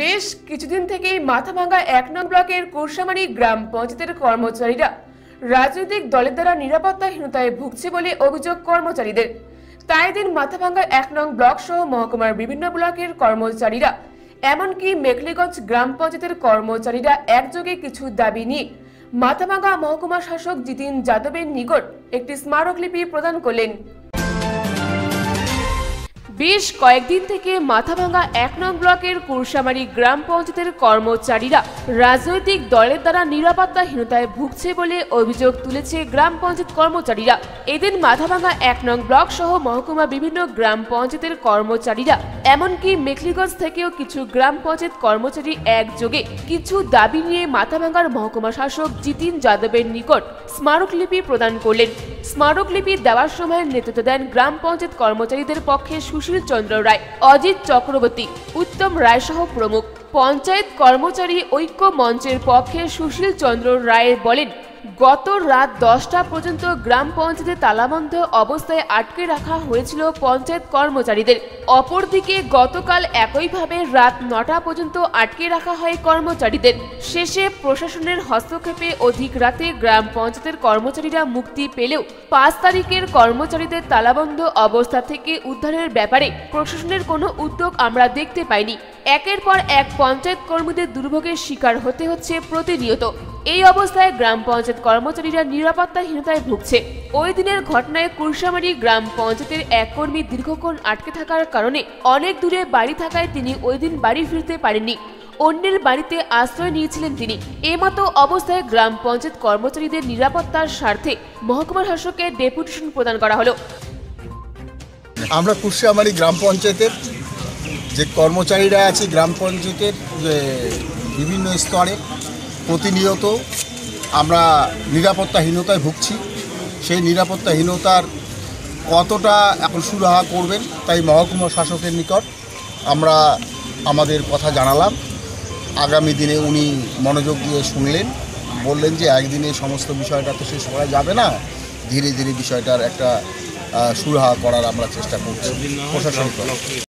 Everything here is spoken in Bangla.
বেশ কিছুদিন থেকেই মাথাভাঙ্গা এক নং ব্লকের কুরসামারি গ্রাম পঞ্চায়েতের কর্মচারীরা রাজনৈতিক দলের দ্বারা নিরাপত্তাহীনতায় ভুগছে বলে অভিযোগ কর্মচারীদের। তাই দিন মাথাভাঙ্গা এক নং ব্লক সহ মহকুমার বিভিন্ন ব্লকের কর্মচারীরা, এমনকি মেখলিগঞ্জ গ্রাম পঞ্চায়েতের কর্মচারীরা একযোগে কিছু দাবি নিয়ে মাথাভাঙ্গা মহকুমা শাসক জিতিন যাদবের নিকট একটি স্মারকলিপি প্রদান করলেন। বেশ কয়েকদিন থেকে মাথাভাঙ্গা এক নং ব্লকের কুরসামারি গ্রাম পঞ্চায়েতের কর্মচারীরা রাজনৈতিক দলের দ্বারা নিরাপত্তাহীনতায় ভুগছে বলে অভিযোগ তুলেছে গ্রাম পঞ্চায়েত কর্মচারীরা। এদিন মাথাভাঙ্গা এক নং ব্লক সহ মহকুমা বিভিন্ন গ্রাম পঞ্চায়েতের কর্মচারীরা, এমনকি মেখলিগঞ্জ থেকেও কিছু গ্রাম পঞ্চায়েত কর্মচারী একযোগে কিছু দাবি নিয়ে মাথাভাঙ্গার মহকুমা শাসক জিতিন যাদবের নিকট স্মারকলিপি প্রদান করলেন। স্মারকলিপি দেওয়ার সময় নেতৃত্ব দেন গ্রাম পঞ্চায়েত কর্মচারীদের পক্ষে সুশীল চন্দ্র রায়, অজিত চক্রবর্তী, উত্তম রায়সহ প্রমুখ। পঞ্চায়েত কর্মচারী ঐক্য মঞ্চের পক্ষে সুশীল চন্দ্র রায় বলেন গত রাত দশটা পর্যন্ত গ্রাম পঞ্চায়েতে তালাবন্ধ অবস্থায় আটকে রাখা হয়েছিল পঞ্চায়েত কর্মচারীদের। অপরদিকে গতকাল একইভাবে রাত নটা পর্যন্ত আটকে রাখা হয় কর্মচারীদের। শেষে প্রশাসনের হস্তক্ষেপে অধিক রাতে গ্রাম পঞ্চায়েতের কর্মচারীরা মুক্তি পেলেও পাঁচ তারিখের কর্মচারীদের তালাবন্ধ অবস্থা থেকে উদ্ধারের ব্যাপারে প্রশাসনের কোনো উদ্যোগ আমরা দেখতে পাইনি। একের পর এক পঞ্চায়েত কর্মীদের দুর্ভোগের শিকার হতে হচ্ছে প্রতিনিয়ত। এই অবস্থায় গ্রাম পঞ্চায়েত কর্মচারীরা নিরাপত্তাহীনতায় ভুগছে। ওই দিনের ঘটনায় কুরসামারি গ্রাম পঞ্চায়েতের এক কর্মী দীর্ঘক্ষণ আটকে থাকার কারণে অনেক দূরে বাড়ি থাকায় তিনি ওই দিন বাড়ি ফিরতে পারেননি। অন্যের বাড়িতে আশ্রয় নিয়েছিলেন তিনি। এমতো অবস্থায় গ্রাম পঞ্চায়েত কর্মচারীদের নিরাপত্তার স্বার্থে মহকুমা শাসককে ডেপুটেশন প্রদান করা হলো। আমরা কুরসামারি গ্রাম পঞ্চায়েতের যে কর্মচারীরা আছে, গ্রাম পঞ্চায়েতের যে বিভিন্ন স্তরে প্রতিনিয়ত আমরা নিরাপত্তাহীনতায় ভুগছি। সেই নিরাপত্তাহীনতার কতটা এখন সুরাহা করবেন তাই মহকুমা শাসকের নিকট আমরা আমাদের কথা জানালাম। আগামী দিনে উনি মনোযোগ দিয়ে শুনলেন, বললেন যে একদিনে সমস্ত বিষয়টা তো শেষ করা যাবে না। ধীরে ধীরে বিষয়টার একটা সুরাহা করার আমরা চেষ্টা করছি প্রশাসনিক।